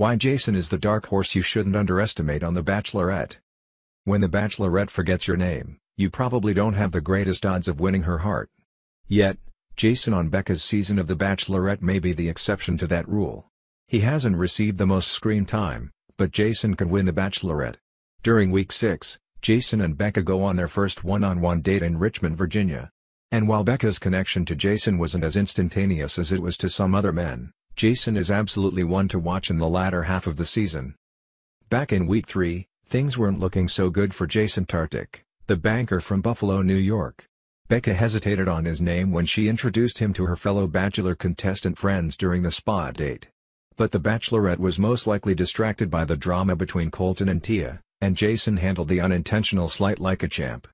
Why Jason is the dark horse you shouldn't underestimate on The Bachelorette. When The Bachelorette forgets your name, you probably don't have the greatest odds of winning her heart. Yet, Jason on Becca's season of The Bachelorette may be the exception to that rule. He hasn't received the most screen time, but Jason can win The Bachelorette. During week 6, Jason and Becca go on their first one-on-one -on -one date in Richmond, Virginia. And while Becca's connection to Jason wasn't as instantaneous as it was to some other men, Jason is absolutely one to watch in the latter half of the season. Back in week 3, things weren't looking so good for Jason Tartick, the banker from Buffalo, New York. Becca hesitated on his name when she introduced him to her fellow Bachelor contestant friends during the spa date. But the Bachelorette was most likely distracted by the drama between Colton and Tia, and Jason handled the unintentional slight like a champ.